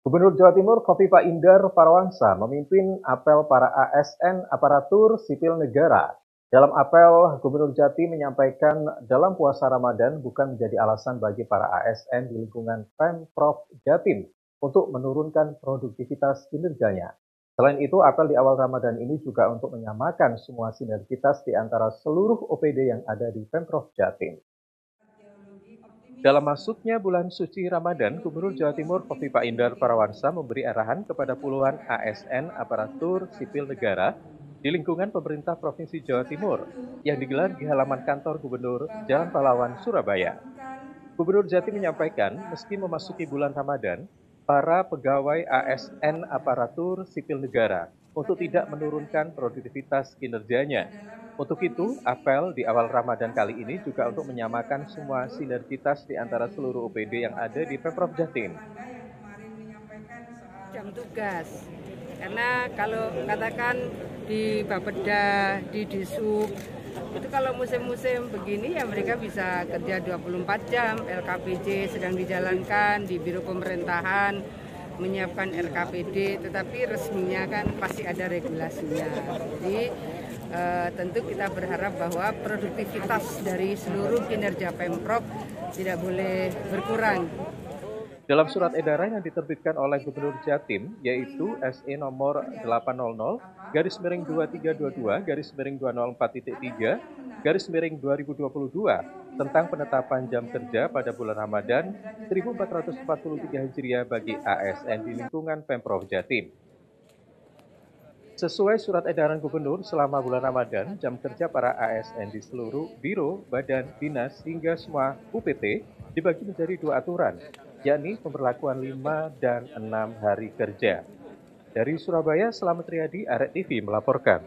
Gubernur Jawa Timur Kofifa Indar Parawansa memimpin apel para ASN aparatur sipil negara. Dalam apel, Gubernur Jati menyampaikan dalam puasa Ramadan bukan menjadi alasan bagi para ASN di lingkungan Pemprov Jatim untuk menurunkan produktivitas kinerjanya. Selain itu, apel di awal Ramadan ini juga untuk menyamakan semua sinergitas di antara seluruh OPD yang ada di Pemprov Jatim. Dalam masuknya bulan suci Ramadan, Gubernur Jawa Timur Kofifa Indar Parawansa memberi arahan kepada puluhan ASN aparatur sipil negara di lingkungan pemerintah Provinsi Jawa Timur yang digelar di halaman kantor Gubernur Jalan Pahlawan, Surabaya. Gubernur Jati menyampaikan, meski memasuki bulan Ramadan, para pegawai ASN aparatur sipil negara untuk tidak menurunkan produktivitas kinerjanya untuk itu, apel di awal Ramadan kali ini juga untuk menyamakan semua sinergitas di antara seluruh OPD yang ada di Pemprov Jatim. Jam tugas, karena kalau katakan di Bapeda, di Disub, itu kalau musim-musim begini ya mereka bisa kerja 24 jam, LKPJ sedang dijalankan di Biro Pemerintahan, menyiapkan RKPD, tetapi resminya kan pasti ada regulasinya. Jadi uh, tentu kita berharap bahwa produktivitas dari seluruh kinerja Pemprov tidak boleh berkurang. Dalam surat edaran yang diterbitkan oleh Gubernur Jatim, yaitu SE nomor 800 garis miring 2322 garis miring 204.3 garis miring 2022 tentang penetapan jam kerja pada bulan Ramadan 1443 Hijriah bagi ASN di lingkungan Pemprov Jatim. Sesuai surat edaran gubernur selama bulan Ramadan, jam kerja para ASN di seluruh biro, badan, dinas, hingga semua UPT dibagi menjadi dua aturan, yakni pemberlakuan 5 dan 6 hari kerja. Dari Surabaya, Selamat Riyadi, Arek TV melaporkan.